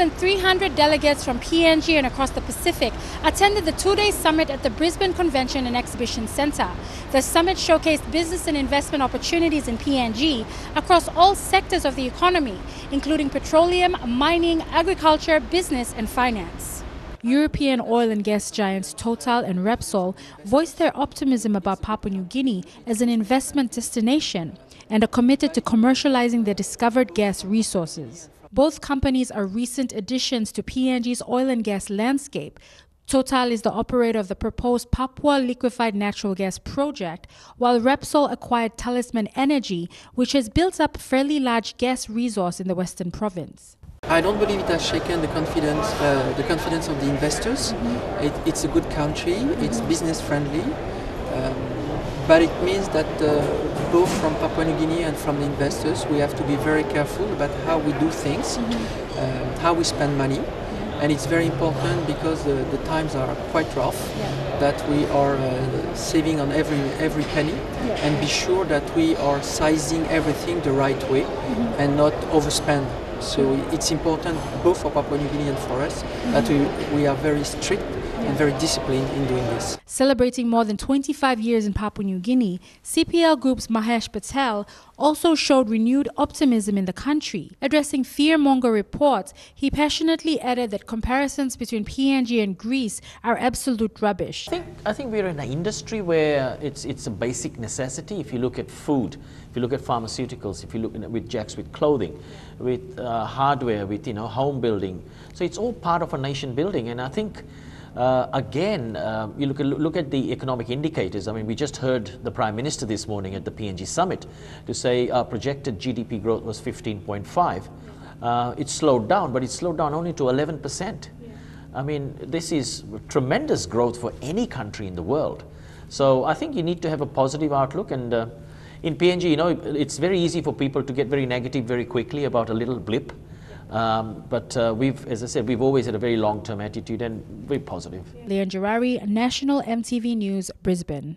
than 300 delegates from PNG and across the Pacific attended the two-day summit at the Brisbane Convention and Exhibition Centre. The summit showcased business and investment opportunities in PNG across all sectors of the economy, including petroleum, mining, agriculture, business and finance. European oil and gas giants Total and Repsol voiced their optimism about Papua New Guinea as an investment destination and are committed to commercializing their discovered gas resources. Both companies are recent additions to PNG's oil and gas landscape. Total is the operator of the proposed Papua liquefied natural gas project, while Repsol acquired Talisman Energy, which has built up a fairly large gas resource in the western province. I don't believe it has shaken the confidence, uh, the confidence of the investors. Mm-hmm. It, it's a good country. It's business friendly. Um, but it means that uh, both from Papua New Guinea and from the investors, we have to be very careful about how we do things, mm-hmm. uh, how we spend money. And it's very important because the, the times are quite rough yeah. that we are uh, saving on every every penny yeah. and be sure that we are sizing everything the right way mm-hmm. and not overspend. So it's important both for Papua New Guinea and for us mm-hmm. that we, we are very strict and very disciplined in doing this. Celebrating more than 25 years in Papua New Guinea, CPL Group's Mahesh Patel also showed renewed optimism in the country. Addressing fearmonger reports, he passionately added that comparisons between PNG and Greece are absolute rubbish. I think, I think we're in an industry where it's, it's a basic necessity. If you look at food, if you look at pharmaceuticals, if you look at with Jacks, with clothing, with uh, hardware, with you know home building, so it's all part of a nation building. And I think uh, again, uh, you look at, look at the economic indicators. I mean, we just heard the Prime Minister this morning at the PNG summit to say our projected GDP growth was 15.5. Uh, it slowed down, but it slowed down only to 11%. I mean, this is tremendous growth for any country in the world. So I think you need to have a positive outlook. And uh, in PNG, you know, it's very easy for people to get very negative very quickly about a little blip. Um, but uh, we've, as I said, we've always had a very long-term attitude and very positive. Leon Gerari, National EMTV News, Brisbane.